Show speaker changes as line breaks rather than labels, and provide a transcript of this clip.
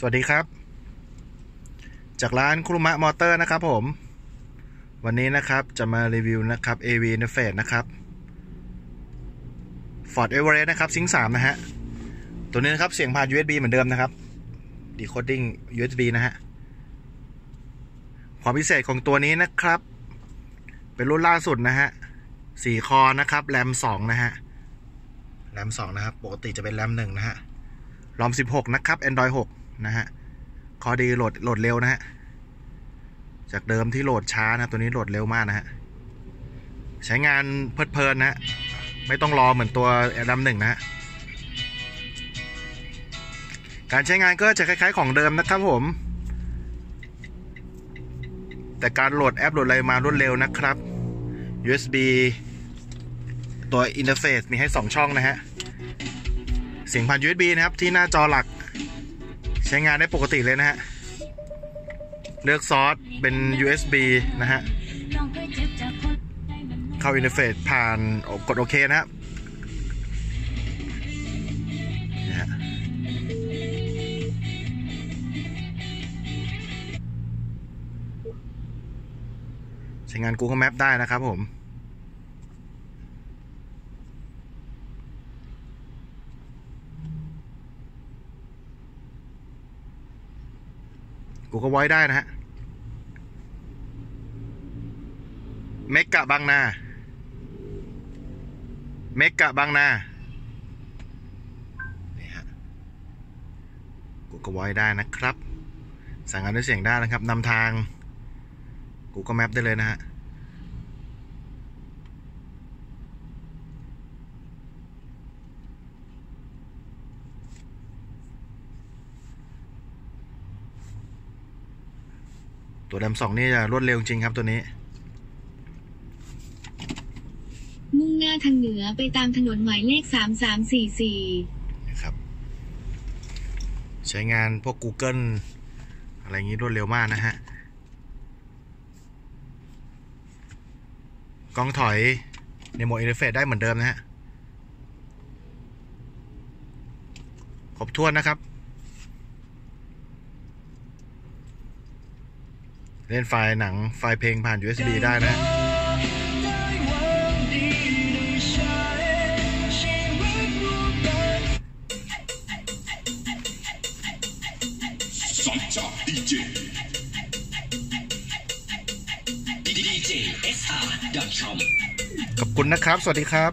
สวัสดีครับ จากร้านคุรุมะมอเตอร์นะครับผม วันนี้นะครับจะมารีวิวนะครับ AV Interface นะครับ Ford Everest นะครับซิง3นะฮะ ตัวนี้นะครับเสียงผ่าน USB เหมือนเดิมนะครับ Decoding USB นะฮะ ความพิเศษของตัวนี้นะครับ เป็นรุ่นล่าสุดนะฮะสี่คอนะครับแรมสองนะฮะแรมสองนะครับ ปกติจะเป็นแรมหนึ่งนะฮะรอมสิบหกนะครับ Android หก นะฮะคอดีโหลดโหลดเร็วนะฮะจากเดิมที่โหลดช้านะตัวนี้โหลดเร็วมากนะฮะใช้งานเพลินๆนะฮะไม่ต้องรอเหมือนตัวแอดัมหนึ่งนะฮะการใช้งานก็จะคล้าย ๆ ของเดิมนะครับผม แต่การโหลดแอปโหลดอะไรมารวดเร็วนะครับ USB ตัว interface มีให้ 2 ช่องนะฮะ เสียงผ่าน USB นะครับ ที่หน้าจอหลัก ใช้งานได้ปกติเลยนะฮะ เลือกซอสเป็น USB นะฮะ เข้า interface ผ่านกดโอเคนะครับใช้งาน Google Map ได้นะครับผม กูก็ไว้ได้นะฮะเมกะบางนาเมกะบางนานี่ฮะกูก็ไว้ได้นะครับ สั่งงานด้วยเสียงได้นะครับนำทาง กูก็แมปได้เลยนะฮะ ตัวแรมสองนี่จะรวดเร็วจริงครับตัวนี้
มุ่งหน้าทางเหนือไปตามถนนหมายเลข 3344
นะครับ ใช้งานพวก Google อะไรอย่างนี้รวดเร็วมากนะฮะ กล้องถอยในโหมดอินเทอร์เฟซได้เหมือนเดิมนะฮะ ครบถ้วนนะครับ เล่นไฟล์หนังไฟล์เพลงผ่าน USB ได้นะขอบคุณนะครับ สวัสดีครับ